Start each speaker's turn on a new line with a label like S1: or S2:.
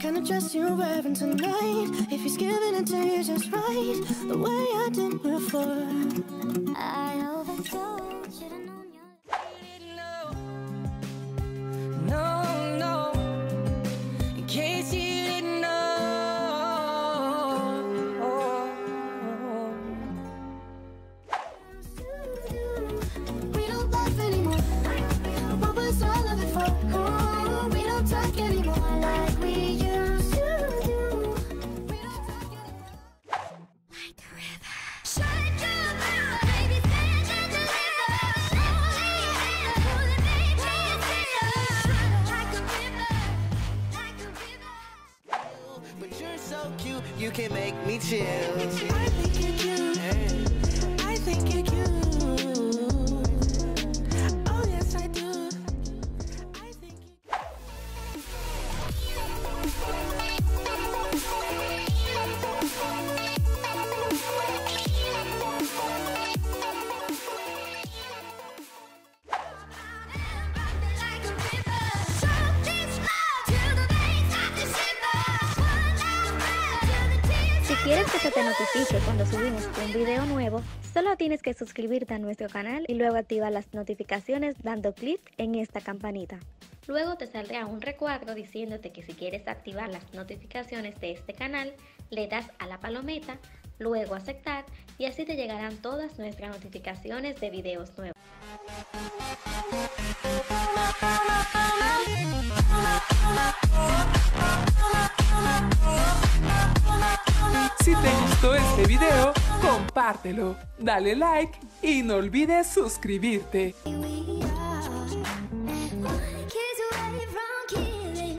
S1: Kind of dress you're wearing tonight. If he's giving it to you just right, the way I did before. I overthought, should've known your.
S2: No, no. In case you didn't know.
S1: We don't laugh anymore. What was all of it for? Oh, we don't talk anymore like
S3: cute, you can make me chill.
S1: I think you're cute.
S4: Quieres que se te notifique cuando subimos un video nuevo, solo tienes que suscribirte a nuestro canal y luego activar las notificaciones dando clic en esta campanita. Luego te saldrá un recuadro diciéndote que si quieres activar las notificaciones de este canal, le das a la palometa, luego aceptar y así te llegarán todas nuestras notificaciones de videos nuevos.
S5: gustó este video, compártelo, dale like y no olvides suscribirte.